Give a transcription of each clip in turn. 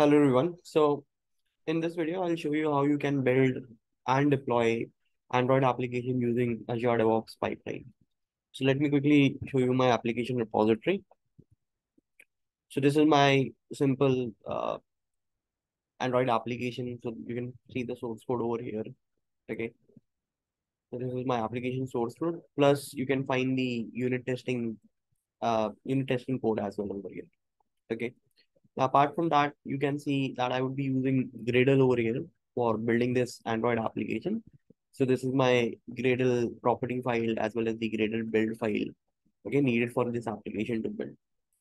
Hello everyone. So in this video, I'll show you how you can build and deploy Android application using Azure DevOps pipeline. So let me quickly show you my application repository. So this is my simple uh, Android application. So you can see the source code over here. Okay. So this is my application source code. Plus you can find the unit testing uh, unit testing code as well over here. Okay. Apart from that, you can see that I would be using Gradle over here for building this Android application. So this is my Gradle property file as well as the Gradle build file, okay, needed for this application to build.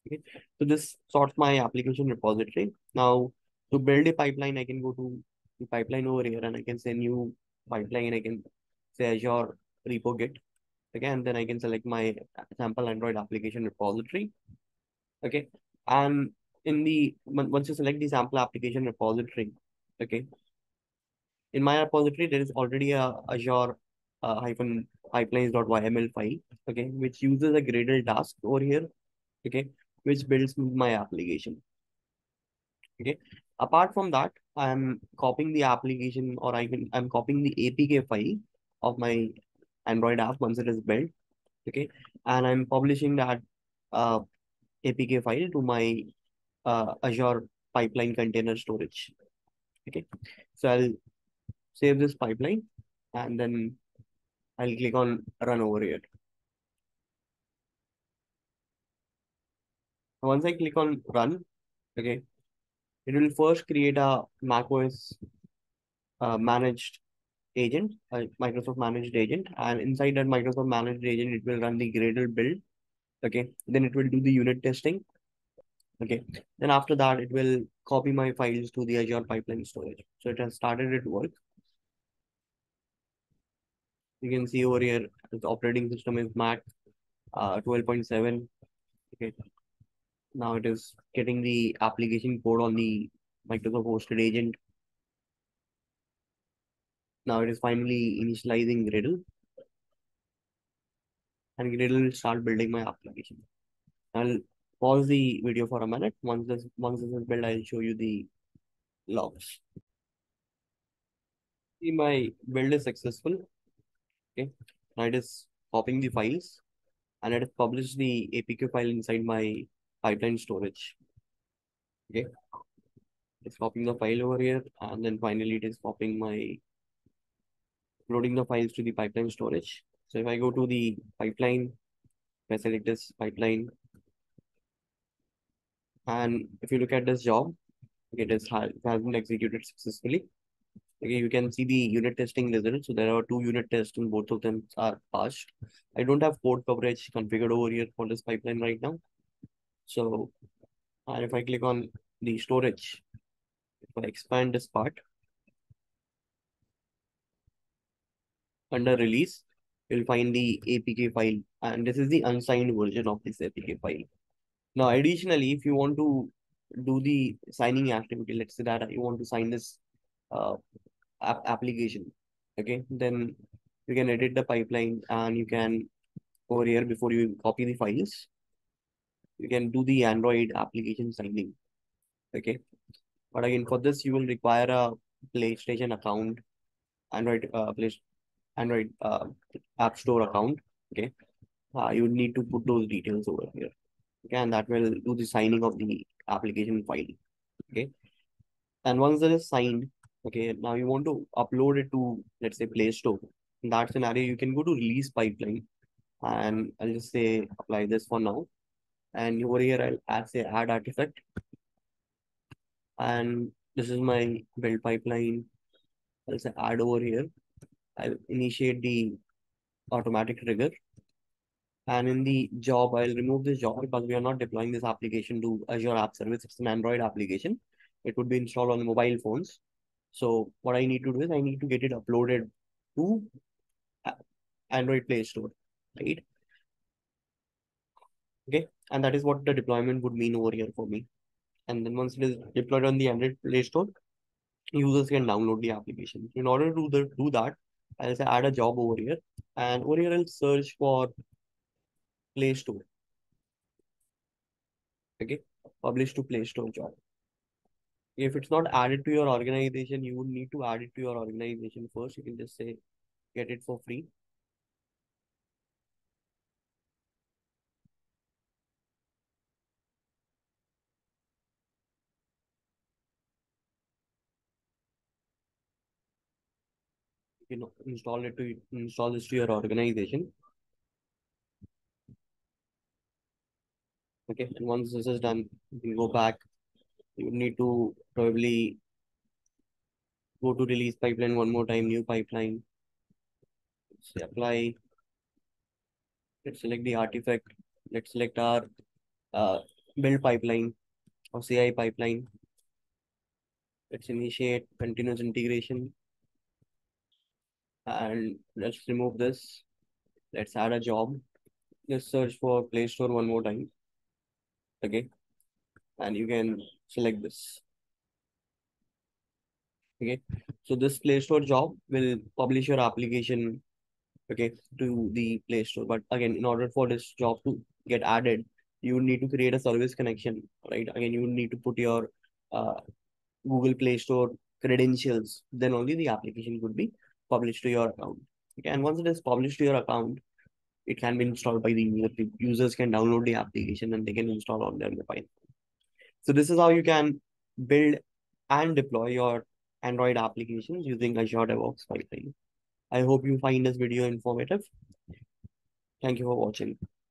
Okay, so this sorts my application repository. Now, to build a pipeline, I can go to the pipeline over here and I can say new pipeline. I can say Azure repo git. Okay, and then I can select my sample Android application repository. Okay, and in the once you select the sample application repository, okay. In my repository, there is already a Azure uh, hyphen pipelines.yml file, okay, which uses a Gradle task over here, okay, which builds my application. Okay. Apart from that, I'm copying the application or I can I'm copying the APK file of my Android app once it is built. Okay. And I'm publishing that uh, APK file to my uh, Azure pipeline container storage. Okay, so I'll save this pipeline and then I'll click on run over here. Once I click on run, okay, it will first create a macOS uh, managed agent, a Microsoft managed agent, and inside that Microsoft managed agent, it will run the Gradle build. Okay, then it will do the unit testing Okay. Then after that, it will copy my files to the Azure pipeline storage. So it has started its work. You can see over here, the operating system is Mac uh, 12.7. Okay. Now it is getting the application code on the Microsoft hosted agent. Now it is finally initializing Gradle. And Gradle will start building my application. I'll pause the video for a minute. Once this once this is built, I'll show you the logs. See my build is successful. Okay. Now it is copying the files and it has published the APK file inside my pipeline storage. Okay. It's copying the file over here and then finally it is copying my loading the files to the pipeline storage. So if I go to the pipeline, I select this pipeline, and if you look at this job, it, is, it has been executed successfully. Okay, you can see the unit testing results. So there are two unit tests and both of them are passed. I don't have code coverage configured over here for this pipeline right now. So and if I click on the storage, if I expand this part, under release, you'll find the APK file. And this is the unsigned version of this APK file. Now, additionally, if you want to do the signing activity, let's say that you want to sign this uh, app application, okay, then you can edit the pipeline and you can over here before you copy the files, you can do the Android application signing, okay. But again, for this, you will require a PlayStation account, Android uh, Play, Android uh, App Store account, okay. Uh, you need to put those details over here okay, and that will do the signing of the application file, okay. And once it is signed, okay, now you want to upload it to, let's say, Play Store. In that scenario, you can go to release pipeline, and I'll just say apply this for now. And over here, I'll add say add artifact, and this is my build pipeline. I'll say add over here. I'll initiate the automatic trigger and in the job, I'll remove this job because we are not deploying this application to Azure App Service. It's an Android application. It would be installed on mobile phones. So what I need to do is I need to get it uploaded to Android Play Store, right? Okay, and that is what the deployment would mean over here for me. And then once it is deployed on the Android Play Store, users can download the application. In order to do, do that, I'll say add a job over here. And over here, I'll search for Play Store. Okay, publish to Play Store job. If it's not added to your organization, you would need to add it to your organization first. You can just say get it for free. You know, install it to install this to your organization. Okay, and once this is done, you can go back. You need to probably go to release pipeline one more time, new pipeline. Say apply. Let's select the artifact. Let's select our uh, build pipeline or CI pipeline. Let's initiate continuous integration. And let's remove this. Let's add a job. Just search for Play Store one more time. Okay. And you can select this. Okay. So this Play Store job will publish your application okay to the play store but again in order for this job to get added you need to create a service connection right again you need to put your uh, google play store credentials then only the application could be published to your account okay and once it is published to your account it can be installed by the user the users can download the application and they can install on their mobile so this is how you can build and deploy your android applications using azure devops pipeline I hope you find this video informative. Thank you for watching.